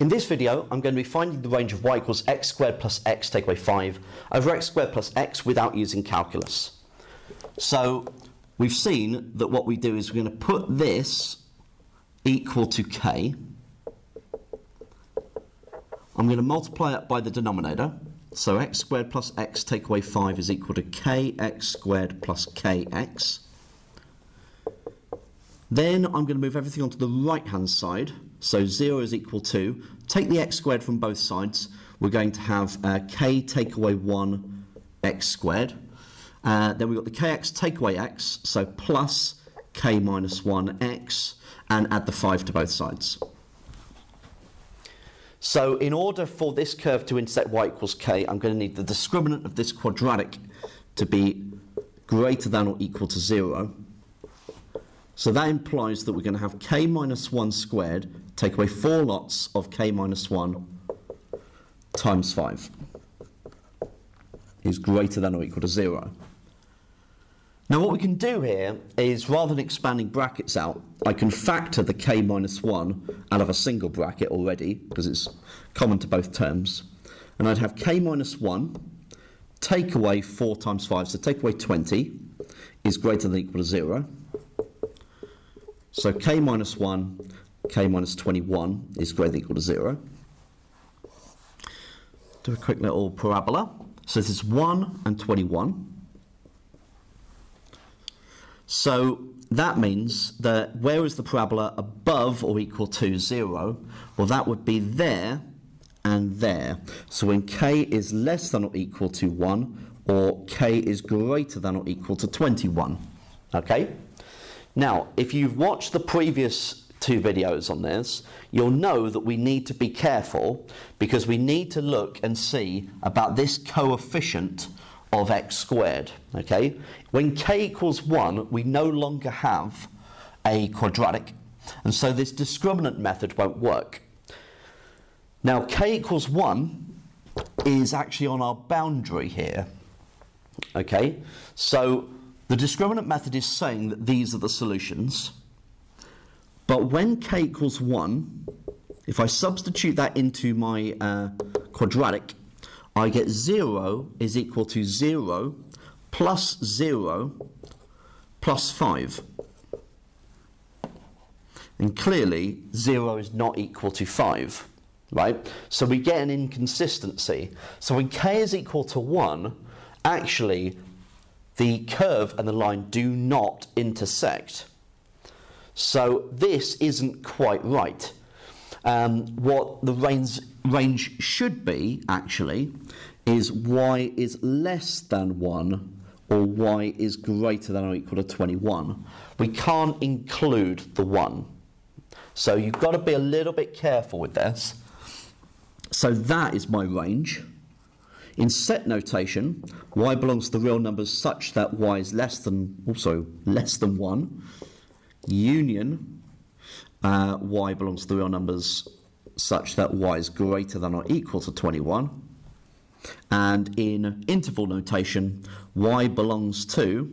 In this video, I'm going to be finding the range of y equals x squared plus x take away 5 over x squared plus x without using calculus. So we've seen that what we do is we're going to put this equal to k. I'm going to multiply it by the denominator. So x squared plus x take away 5 is equal to kx squared plus kx. Then I'm going to move everything onto the right-hand side. So 0 is equal to, take the x squared from both sides. We're going to have uh, k take away 1 x squared. Uh, then we've got the kx take away x, so plus k minus 1 x, and add the 5 to both sides. So in order for this curve to intersect y equals k, I'm going to need the discriminant of this quadratic to be greater than or equal to 0. So that implies that we're going to have k minus 1 squared take away 4 lots of k minus 1 times 5 is greater than or equal to 0. Now what we can do here is rather than expanding brackets out, I can factor the k minus 1 out of a single bracket already because it's common to both terms. And I'd have k minus 1 take away 4 times 5, so take away 20 is greater than or equal to 0. So k minus 1, k minus 21 is greater than or equal to 0. Do a quick little parabola. So this is 1 and 21. So that means that where is the parabola above or equal to 0? Well, that would be there and there. So when k is less than or equal to 1, or k is greater than or equal to 21. Okay? Now, if you've watched the previous two videos on this, you'll know that we need to be careful because we need to look and see about this coefficient of x squared. Okay? When k equals 1, we no longer have a quadratic, and so this discriminant method won't work. Now, k equals 1 is actually on our boundary here. Okay? So the discriminant method is saying that these are the solutions. But when k equals 1, if I substitute that into my uh, quadratic, I get 0 is equal to 0 plus 0 plus 5. And clearly, 0 is not equal to 5, right? So we get an inconsistency. So when k is equal to 1, actually the curve and the line do not intersect. So this isn't quite right. Um, what the range, range should be, actually, is y is less than 1 or y is greater than or equal to 21. We can't include the 1. So you've got to be a little bit careful with this. So that is my range. In set notation, y belongs to the real numbers such that y is less than, also less than 1. Union, uh, y belongs to the real numbers such that y is greater than or equal to 21. And in interval notation, y belongs to,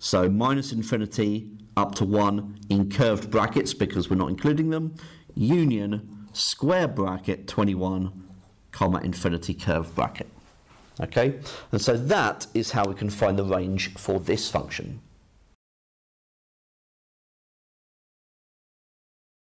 so minus infinity up to 1 in curved brackets because we're not including them, union square bracket 21 comma infinity curved bracket. Okay, and so that is how we can find the range for this function.